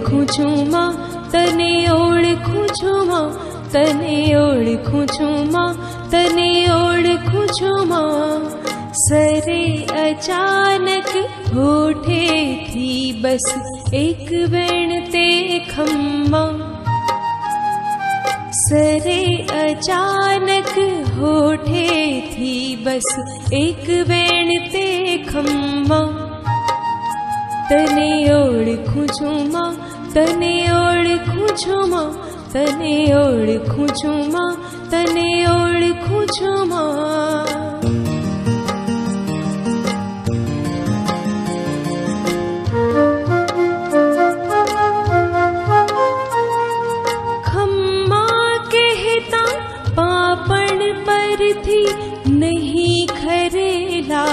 ओळखू छुमा तने ओळखू छुमा तने ओळखू छुमा तने ओळखू छुमा सरे अचानक होठे थी बस एक वेण ते खम्मा सरे अचानक होठे थी बस एक वेण ते खम्मा तने ओळखू छुमा तने ओळखू छुमा तने ओळखू छुमा तने ओळखू छुमा खम्मा कहता पापण पर थी नहीं खरेला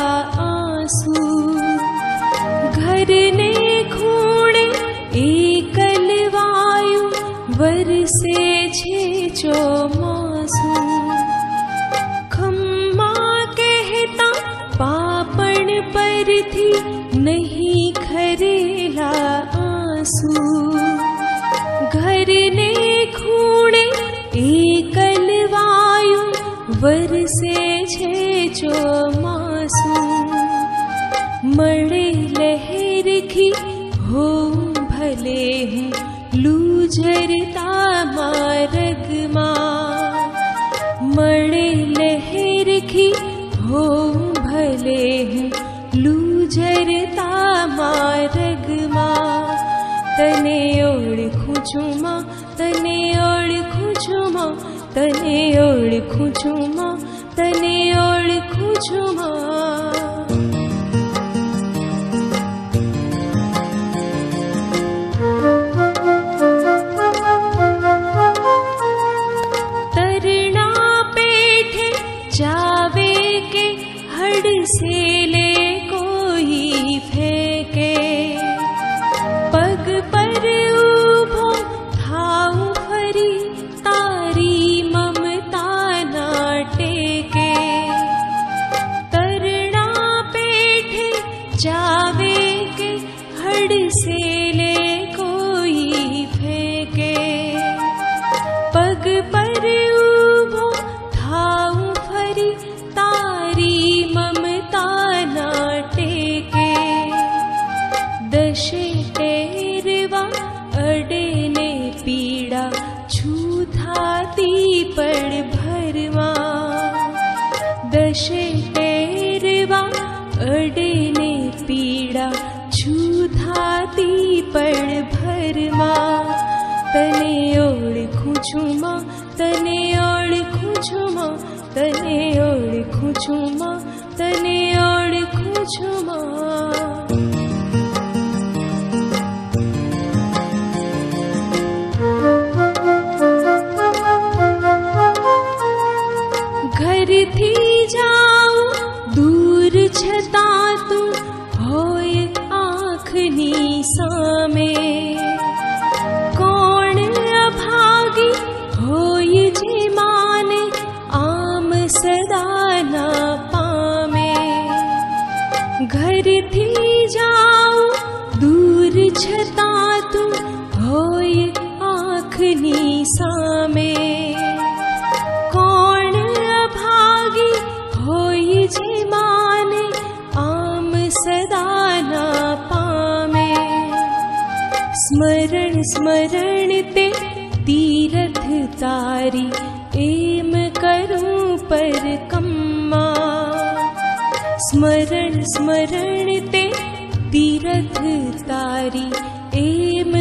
छे चौमासु खम्मा कहता पापण पर थी नहीं खरेला आंसू। घर ने खूणे एकल वायु वरसे छे चौमासु। लहर की हो भले हूँ लूझरता मार्ग माँ। मणे लहर हो भले हूँ लूझरता मार्ग माँ। तने छुमा तने ओळखू छुमा तने ओळखू छुमा तरणा पड़ भरवा दशे टेरवा अडे ने पीड़ा छूथाती पड़ भरमा तने ओळखू छुमा तने ओळखू छुमा तने ओळखू छुमा तने ओळखू छुमा घर सामे। कोण होय जे आम सदा ना पामे। स्मरण स्मरण ते तीरथ तारी स्मरण स्मरण तीरथ तारी एम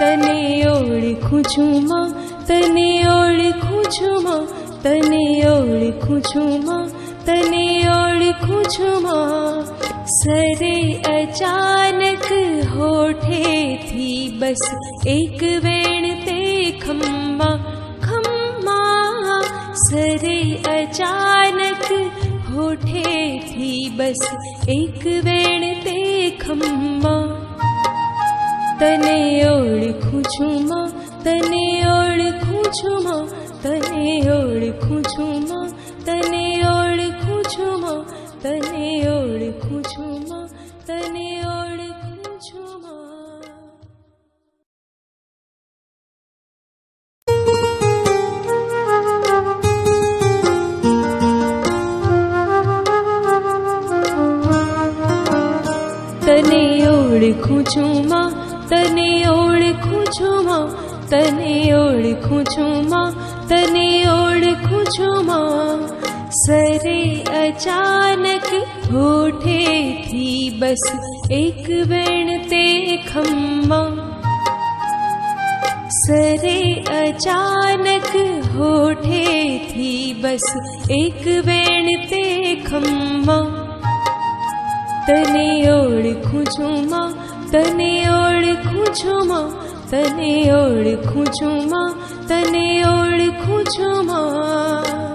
तने ओळखू छुमा तने ओळखू छुमा तने ओळखू छुमा तने ओळखू छुमा सरे अचानक होठे थी बस एक वेण ते खम्मा खम्मा। सरे अचानक होठे थी बस एक वेण ते खम्मा तुमा તને ઓળખું છું માં તને ઓળખું છું માં તને ઓળખું છું માં સરે અચાનક હોઠેથી બસ એક વેણ તે ખમ્મા સરે અચાનક હોઠેથી બસ એક વેણ તે ખમ્મા તને ઓળખું છું માં તને ઓળખું છું માં તને ઓળખું છું માં તને ઓળખું છું માં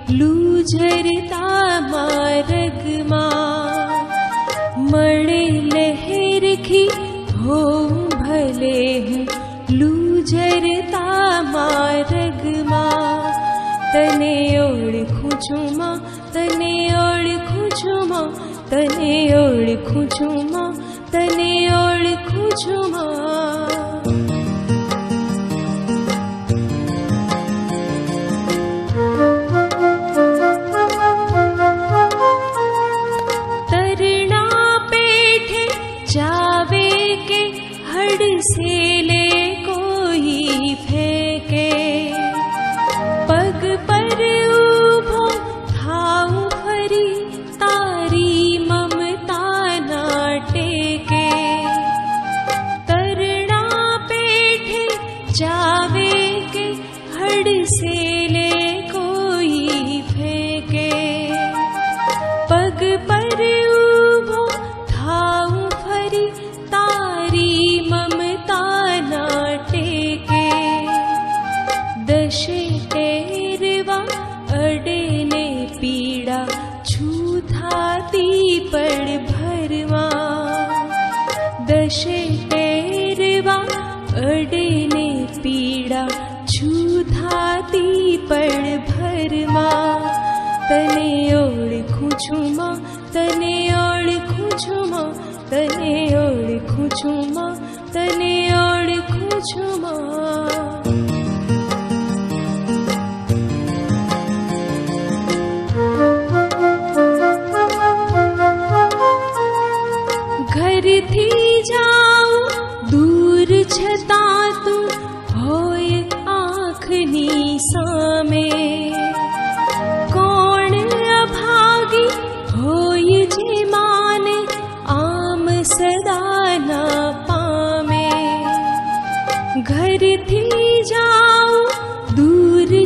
લૂઝરતા માર્ગમાં મળે લહેરખી હો ભલે હું લૂઝરતા માર્ગમાં તને ઓળખું છું માં તને ઓળખું છું માં તને ઓળખું છું માં તને ઓળખું છું માં से છૂથાતી પડ ભરમાં તને ઓળખું છું માં તને ઓળખું છું માં તને ઓળખું છું માં તને ઓળખું છું માં ઘરથી જાઉં દૂર છતાં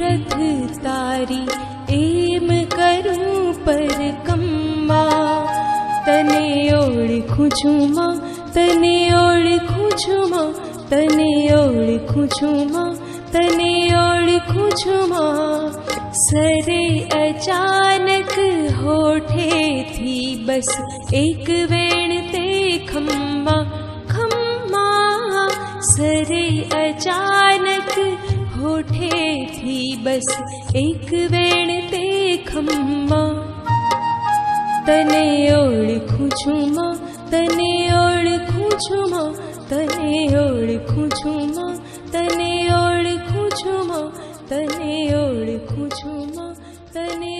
તે તીરથ તારી એમ કરું પર કમ્મા તને ઓળખું છું માં તને ઓળખું છું માં તને ઓળખું છું માં તને ઓળખું છું માં સરે અચાનક હોઠેથી બસ એક વેણ તે ખમ્મા ખમ્મા સરે અચાનક હોઠેથી બસ એક વેણ તે ખમ્મા તને ઓળખું છું માં તને ઓળખું છું માં તને ઓળખું છું માં તને ઓળખું છું માં તને ઓળખું છું માં तने